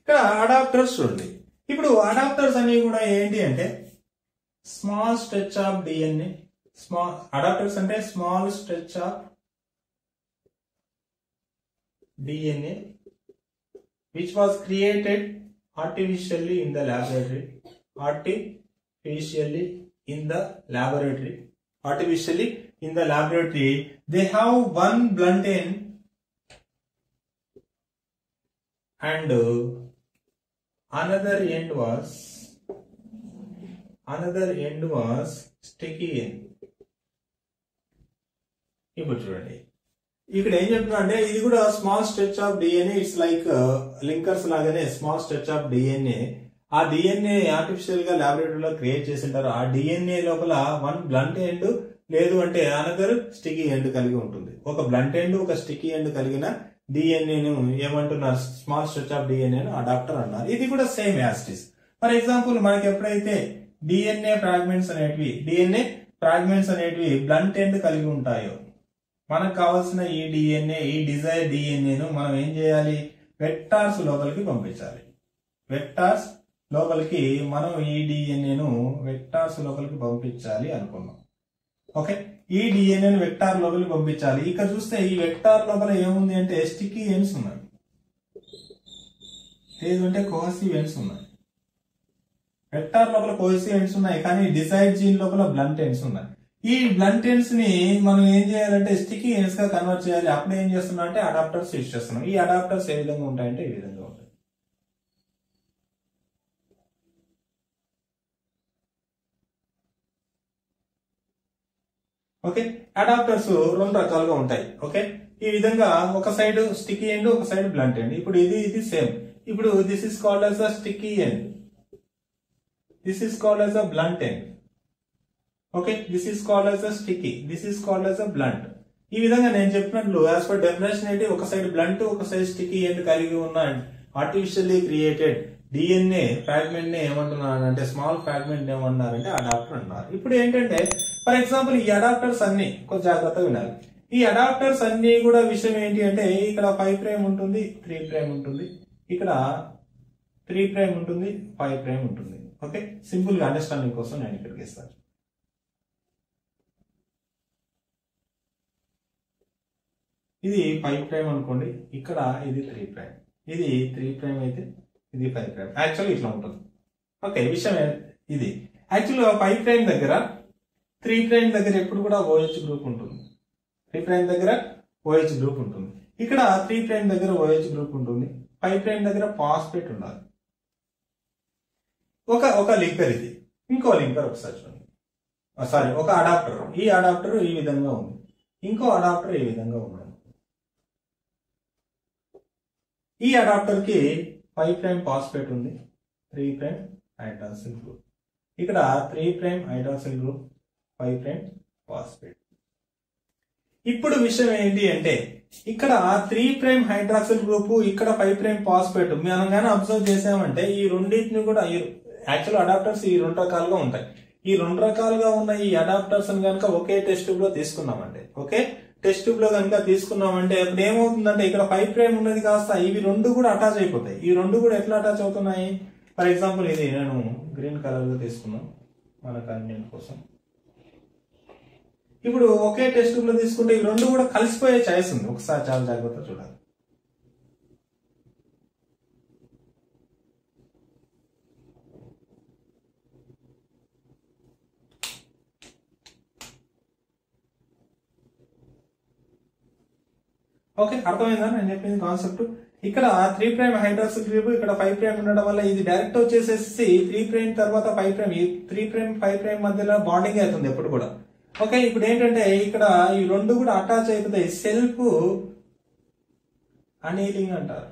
ఇక్కడ అడాప్టర్స్ చూడండి. ఇప్పుడు అడాప్టర్స్ అనేవి కూడా ఏంటి అంటే small stretch of DNA small adapters అంటే small stretch of DNA which was created artificially in the laboratory artificially in the laboratory artificially in the laboratory they have one blunt end another end was another end was sticky end. ఇప్పుడు చూడండి. ఇక్కడ ఏం చెప్తున్నా అంటే ఇది కూడా small stretch of DNA it's like linkers లాగానే small stretch of DNA ఆ డిఎన్ఏ ఆర్టిఫిషియల్గా లాబొరేటరీలో క్రియేట్ చేసింటారు. ఆ డిఎన్ఏ లోపల వన్ బ్లంట్ ఎండ్ లేదు అంటే అనదర్ స్టికీ ఎండ్ కలిగి ఉంటుంది. ఒక బ్లంట్ ఎండ్ ఒక స్టికీ ఎండ్ కలిగిన డిఎన్ఏను ఏమంటున్నారు? Small stretch of DNA doctor అన్నారు. ఇది కూడా సేమ్ యాస్టిస్. ఫర్ ఎగ్జాంపుల్ మనకి ఎప్పుడైతే డిఎన్ఏ ఫ్రాగ్మెంట్స్ అనేటివి డిఎన్ఏ ఫ్రాగ్మెంట్స్ అనేటివి బ్లంట్ ఎండ్ కలిగి ఉంటాయో మనకు కావాల్సిన ఈ డిఎన్ఏ ఈ డిజైర్ డిఎన్ఏను మనం ఏం చేయాలి? వెక్టార్స్ లోపలికి పంపించాలి. వెక్టార్స్ లోపలికి మనం ఈ డిఎన్ఏను వెక్టార్స్ లోపలికి పంపించాలి అనుకున్నాం. ఓకే? ఈ డిఎన్ఏని వెక్టార్ లోపలికి పంపించాలి. ఇక్కడ చూస్తే ఈ వెక్టార్ లోపల ఏముంది అంటే ఎస్టికి ఎండ్స్ ఉన్నాయి. లేదంటే కోహసివ్ ఎండ్స్ ఉన్నాయి. వెక్టార్ లోపల కోహసివ్ ఎండ్స్ ఉన్నాయి కానీ డిసైడ్ జీన్ లోపల బ్లంట్ ఎండ్స్ ఉన్నాయి. ఈ బ్లంట్ ఎండ్స్ని మనం ఏం చేయాలంటే స్టికీ ఎండ్స్గా కన్వర్ట్ చేయాలి. అప్పుడు ఏం చేస్తున్నాం అంటే అడాప్టర్స్ యూజ్ చేస్తున్నాం. ఈ అడాప్టర్స్ ఏ విధంగా ఉంటాయంటే ఈ విధంగా ఉంటాయి. ఓకే? అడాప్టర్స్ రెండు రకాలుగా ఉంటాయి. ఓకే? ఈ విధంగా ఒక సైడ్ స్టిక్కీ ఎండ్ ఒక సైడ్ బ్లంట్ ఎండ్ ఇప్పుడు ఇది ఇది సేమ్ ఇప్పుడు this is called as a sticky end this is called as a blunt end okay? This is called as a sticky this is called as a blunt ఈ విధంగా నేను చెప్పినట్లు as per definition ఏంటి ఒక side blunt ఒక side sticky end కలిగి ఉన్న artificially created DNA fragment నే ఏమంటున్నారు అంటే స్మాల్ ఫ్రాగ్మెంట్ ఏమన్నారంటే అడాప్టర్ అన్నారు. ఇప్పుడు ఏంటంటే ఫర్ ఎగ్జాంపుల్ ఈ అడాప్టర్స్ అన్ని కొంచెం జాగ్రత్తగా వినాలి. ఈ అడాప్టర్స్ అన్ని కూడా విషయం ఏంటి అంటే ఇక్కడ ఫైవ్ ప్రైమ్ ఉంటుంది త్రీ ప్రైమ్ ఉంటుంది. ఇక్కడ త్రీ ప్రైమ్ ఉంటుంది ఫైవ్ ప్రైమ్ ఉంటుంది. ఓకే సింపుల్గా అండర్స్టాండింగ్ కోసం నేను ఇక్కడికి ఇస్తాను. ఇది ఫైవ్ ప్రైమ్ అనుకోండి ఇక్కడ ఇది త్రీ ప్రైమ్ ఇది త్రీ ప్రైమ్ అయితే ఇది ఫైవ్ ప్రైమ్ యాక్చువల్ ఇట్లా ఉంటుంది. ఓకే విషయం ఇది. యాక్చువల్గా ఫైవ్ ప్రైమ్ దగ్గర త్రీ ప్రైమ్ దగ్గర ఎప్పుడు కూడా ఓహెచ్ గ్రూప్ ఉంటుంది. త్రీ ప్రైమ్ దగ్గర ఓహెచ్ గ్రూప్ ఉంటుంది. ఇక్కడ త్రీ ప్రైమ్ దగ్గర ఓహెచ్ గ్రూప్ ఉంటుంది. ఫైవ్ ప్రైమ్ దగ్గర ఫాస్ఫేట్ ఉండాలి. ఒక ఒక లింకర్ ఇది. ఇంకో లింకర్ ఒకసారి చూడండి. Ah, సారీ ఒక అడాప్టర్ ఈ అడాప్టర్ ఈ విధంగా ఉంది. ఇంకో అడాప్టర్ ఈ విధంగా ఉంది ఈ అడాప్టర్కి ఫైవ్ ప్రైమ్ పాస్పేట్ ఉంది. త్రీ ప్రైమ్ హైడ్రాక్సిల్ గ్రూప్ ఇక్కడ three prime hydroxyl group five prime phosphate ఇప్పుడు విషయం ఏంటి అంటే ఇక్కడ త్రీ ప్రైమ్ హైడ్రాక్సిల్ గ్రూప్ ఇక్కడ ఫైవ్ ప్రైమ్ ఫాస్ఫేట్ మనం కానీ అబ్జర్వ్ చేసామంటే ఈ రెండింటిని కూడా యాక్చువల్ అడాప్టర్స్ ఈ రెండు రకాలుగా ఉంటాయి. ఈ రెండు రకాలుగా ఉన్న ఈ అడాప్టర్స్ కనుక ఒకే టెస్ట్లో తీసుకున్నామంటే ఓకే టెస్ట్ ట్యూబ్లో కనుక తీసుకున్నామంటే ఇప్పుడు ఏమవుతుందంటే ఇక్కడ పైప్ ఫ్రేమ్ ఉన్నది కాస్త ఇవి రెండు కూడా అటాచ్ అయిపోతాయి. ఈ రెండు కూడా ఎట్లా అటాచ్ అవుతున్నాయి? ఫర్ ఎగ్జాంపుల్ ఇది నేను గ్రీన్ కలర్లో తీసుకున్నాను. మన కన్వీనియంట్ కోసం. ఇప్పుడు ఒకే టెస్ట్ ట్యూబ్లో తీసుకుంటే ఈ రెండు కూడా కలిసిపోయే ఛాయిస్ ఉంది. ఒకసారి చాలా జాగ్రత్త చూడాలి. ఓకే అర్థమైందా? నేను చెప్పింది కాన్సెప్ట్ ఇక్కడ త్రీ ప్రైమ్ హైడ్రాక్సిల్ గ్రూప్ ఇక్కడ ఫైవ్ ప్రైమ్ ఉండడం వల్ల ఇది డైరెక్ట్ వచ్చేసేసి త్రీ ప్రైమ్ తర్వాత ఫైవ్ ప్రైమ్. ఈ త్రీ ప్రైమ్ ఫైవ్ ప్రైమ్ మధ్యలో బాండింగ్ అవుతుంది ఎప్పుడు కూడా. ఓకే ఇప్పుడు ఏంటంటే ఇక్కడ ఈ రెండు కూడా అటాచ్ అయిపోతాయి. సెల్ఫ్ అనీలింగ్ అంటారు.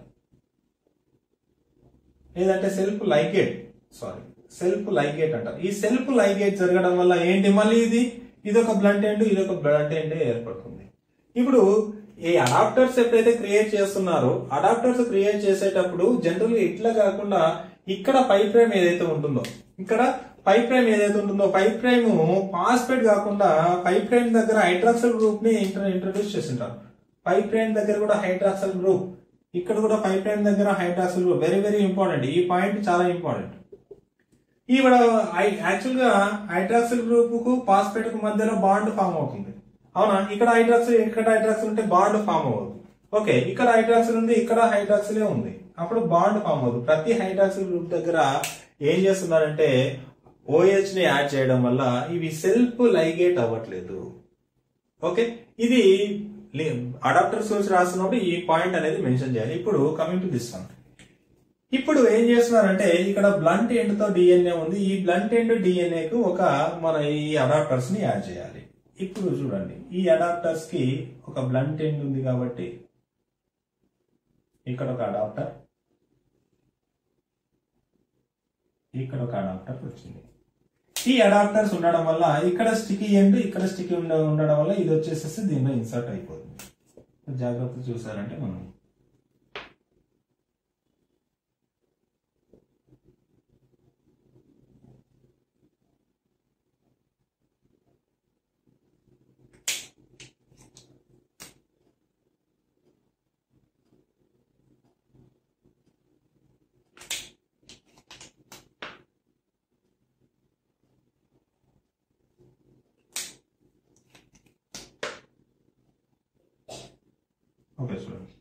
లేదంటే self ligate sorry self ligate అంటారు. ఈ సెల్ఫ్ లైగేట్ జరగడం వల్ల ఏంటి? మళ్ళీ ఇది ఇది ఒక బ్లంట్ ఎండ్ ఇది ఒక బ్లంట్ ఎండ్ ఏర్పడుతుంది. ఇప్పుడు ఈ అడాప్టర్స్ ఎప్పుడైతే క్రియేట్ చేస్తున్నారో అడాప్టర్స్ క్రియేట్ చేసేటప్పుడు జనరల్గా ఇట్లా కాకుండా ఇక్కడ పైప్ ఫ్రేమ్ ఏదైతే ఉంటుందో ఇక్కడ పైప్ ఫ్రేమ్ ఏదైతే ఉంటుందో పైప్ ఫ్లైమ్ పాస్పేట్ కాకుండా పైప్ ఫ్రేమ్ దగ్గర హైడ్రాక్సల్ గ్రూప్ని ఇంట్రడ్యూస్ చేసింటారు. పైప్ ఫ్రేమ్ దగ్గర కూడా హైడ్రాక్సల్ గ్రూప్ ఇక్కడ కూడా పైప్ ఫ్రేమ్ దగ్గర hydroxyl group very very important ఈ పాయింట్ చాలా ఇంపార్టెంట్ ఇక్కడ యాక్చువల్గా హైడ్రాక్సల్ గ్రూప్కు పాస్పేట్కు మధ్యలో బాండ్ ఫామ్ అవుతుంది. అవునా? ఇక్కడ హైడ్రాక్సిల్ ఇక్కడ హైడ్రాక్సిల్ ఉంటే బాండ్ ఫామ్ అవ్వదు. ఓకే ఇక్కడ హైడ్రాక్సిల్ ఉంది ఇక్కడ హైడ్రాక్సిలే ఉంది. అప్పుడు బాండ్ ఫామ్ అవ్వదు. ప్రతి హైడ్రాక్సిల్ గ్రూప్ దగ్గర ఏం చేస్తున్నారంటే ఓహెచ్ని యాడ్ చేయడం వల్ల ఇవి సెల్ఫ్ లైగేట్ అవ్వట్లేదు. ఓకే ఇది అడాప్టర్ సోర్స్ రాస్తున్నప్పుడు ఈ పాయింట్ అనేది మెన్షన్ చేయాలి. ఇప్పుడు కమింగ్ టు దిస్ వన్ ఇప్పుడు ఏం చేస్తున్నారంటే ఇక్కడ బ్లంట్ ఎండ్తో డిఎన్ఏ ఉంది. ఈ బ్లంట్ ఎండ్ డిఎన్ఏ కు ఒక మన ఈ అడాప్టర్స్ని యాడ్ చేయాలి. ఇప్పుడు చూడండి ఈ అడాప్టర్స్కి ఒక బ్లంట్ ఎండ్ ఉంది కాబట్టి ఇక్కడ ఒక అడాప్టర్ ఇక్కడ ఒక అడాప్టర్ వచ్చింది. ఈ అడాప్టర్స్ ఉండడం వల్ల ఇక్కడ స్టికీ ఎండ్ ఇక్కడ స్టికీ ఉండడం వల్ల ఇది వచ్చేసేసి దీనిలో ఇన్సర్ట్ అయిపోతుంది. జాగ్రత్త చూసారంటే మనం ఓకే చూడండి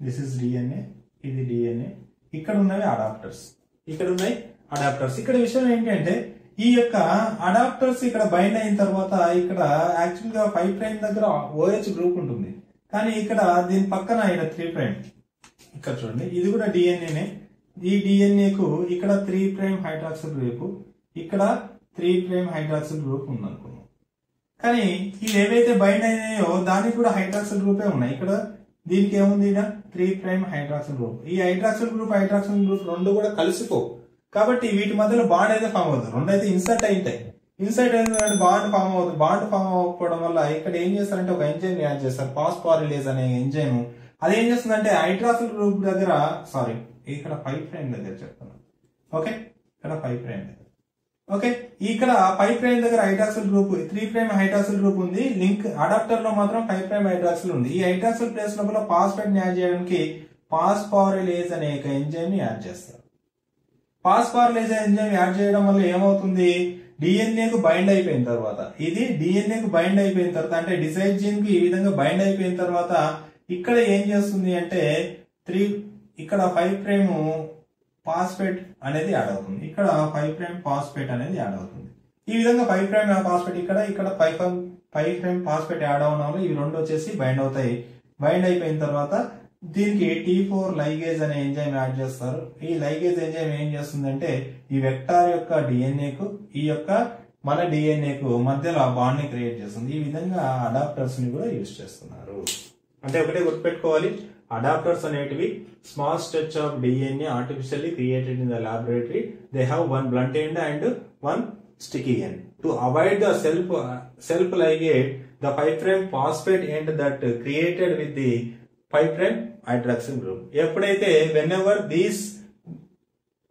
దిస్ ఇస్ డిఎన్ఏ ఇది డిఎన్ఏ ఇక్కడ ఉన్నవి అడాప్టర్స్ ఇక్కడ ఉన్నాయి అడాప్టర్స్ ఇక్కడ విషయం ఏంటంటే ఈ యొక్క అడాప్టర్స్ ఇక్కడ బైండ్ అయిన తర్వాత ఇక్కడ యాక్చువల్గా ఫైవ్ ప్రైమ్ దగ్గర ఓహెచ్ గ్రూప్ ఉంటుంది. కానీ ఇక్కడ దీని పక్కన ఇక్కడ త్రీ ప్రైమ్ ఇక్కడ చూడండి ఇది కూడా డిఎన్ఏనే ఈ డిఎన్ఏ కు ఇక్కడ త్రీ ప్రైమ్ హైడ్రాక్సిల్ గ్రూప్ ఇక్కడ త్రీ ప్రైమ్ హైడ్రాక్సిల్ గ్రూప్ ఉందనుకో కానీ ఇవి ఏవైతే బైండ్ అయినాయో దానికి కూడా హైడ్రాక్సిల్ గ్రూపే ఉన్నాయి. ఇక్కడ దీనికి ఏముంది ఇక్కడ త్రీ ప్రైమ్ హైడ్రాక్సిల్ గ్రూప్ ఈ హైడ్రాక్సిల్ గ్రూప్ హైడ్రాక్సిల్ గ్రూప్ రెండు కూడా కలిసిపో. కాబట్టి వీటి మధ్యలో బాండ్ అయితే ఫామ్ అవుతుంది. రెండు అయితే. ఇన్సర్ట్ అవుతాయి ఇన్సర్ట్ అయిన బాండ్ ఫామ్ అవుతుంది. బాండ్ ఫామ్ అవ్వకపోవడం వల్ల ఇక్కడ ఏం చేస్తారంటే ఒక ఎంజైమ్ యాడ్ చేస్తారు. పాస్పారిలేజ్ అనే ఎంజైమ్ అది ఏం చేస్తుందంటే హైడ్రాక్సిల్ గ్రూప్ దగ్గర సారీ ఇక్కడ ఫైవ్ ప్రైమ్ దగ్గర చెప్తున్నాను ఓకే ఇక్కడ ఫైవ్ ప్రైమ్ దగ్గర. ఓకే ఇక్కడ ఫైవ్ ప్రైమ్ దగ్గర hydroxyl group three prime hydroxyl group ఉంది. లింక్ అడాప్టర్లో మాత్రం ఫైవ్ ప్రైమ్ హైడ్రాక్సిల్ ఉంది. ఈ హైడ్రాక్సిల్ ప్లేస్ లోపల పాస్పేట్ని యాడ్ చేయడానికి పాస్పారిలేజ్ అనే ఒక ఎంజైమ్ని యాడ్ చేస్తారు. పాస్పారిలేజ్ ఎంజైమ్ యాడ్ చేయడం వల్ల ఏమవుతుంది? డిఎన్ఏ కు బైండ్ అయిపోయిన తర్వాత ఇది డిఎన్ఏ కు బైండ్ అయిపోయిన తర్వాత అంటే డిసైడ్ జీన్కు ఈ విధంగా బైండ్ అయిపోయిన తర్వాత ఇక్కడ ఏం చేస్తుంది అంటే త్రీ ఇక్కడ ఫైవ్ ప్రైమ్ పాస్పేట్ అనేది యాడ్ అవుతుంది. ఇక్కడ ఫైవ్ ప్రైమ్ పాస్పేట్ అనేది యాడ్ అవుతుంది. ఈ విధంగా ఫైవ్ ప్రైమ్ పాస్పేట్ ఇక్కడ ఇక్కడ five five prime phosphate add అవడం వల్ల ఇవి రెండు వచ్చేసి బైండ్ అవుతాయి. బైండ్ అయిపోయిన తర్వాత దీనికి టీ ఫోర్ లైగేజ్ అనే ఎంజైమ్ యాడ్ చేస్తారు. ఈ లైగేజ్ ఎంజైమ్ ఏం చేస్తుందంటే ఈ వెక్టార్ యొక్క డిఎన్ఏకు ఈ యొక్క మన డిఎన్ఏకు మధ్యలో ఆ బాండ్ని క్రియేట్ చేస్తుంది. ఈ విధంగా అడాప్టర్స్ని కూడా యూజ్ చేస్తున్నారు. అంటే ఒకటే గుర్తుపెట్టుకోవాలి. అడాప్టర్స్ అనేటివి small stretch of DNA artificially created in the laboratory they have one blunt end and one sticky end to avoid the self self ligate the five frame phosphate end that created with the five prime hydroxyl group ఎప్పుడైతే whenever these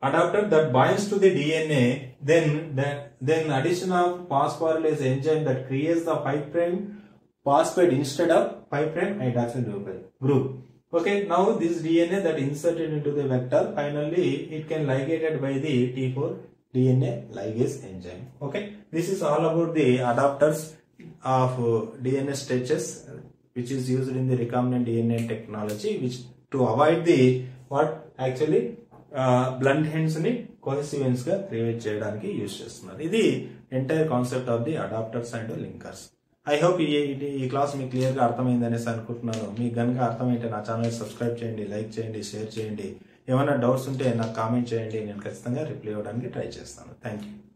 adapter that binds to the DNA, then then, then addition of phosphorylase enzyme that creates the 5 prime phosphate instead of 5 prime hydroxyl group. Okay, now this DNA that inserted into the vector, finally it can ligated by the T4 DNA ligase enzyme. Okay, this is all about the adapters of DNA stretches which is used in the recombinant DNA technology which to avoid the what actually blunt హెండ్స్ని కోహెసివెన్స్గా create చేయడానికి use చేస్తున్నారు ఇది entire concept of the adapters and linkers I hope ఈ ఈ- ఈ class మీకు క్లియర్గా అర్థమైందనేసి అనుకుంటున్నాను. మీకు కనుక అర్థమైతే నా ఛానల్ సబ్స్క్రైబ్ చేయండి లైక్ చేయండి షేర్ చేయండి. ఏమైనా డౌట్స్ ఉంటే నాకు కామెంట్ చేయండి. నేను ఖచ్చితంగా రిప్లై ఇవ్వడానికి ట్రై చేస్తాను. Thank you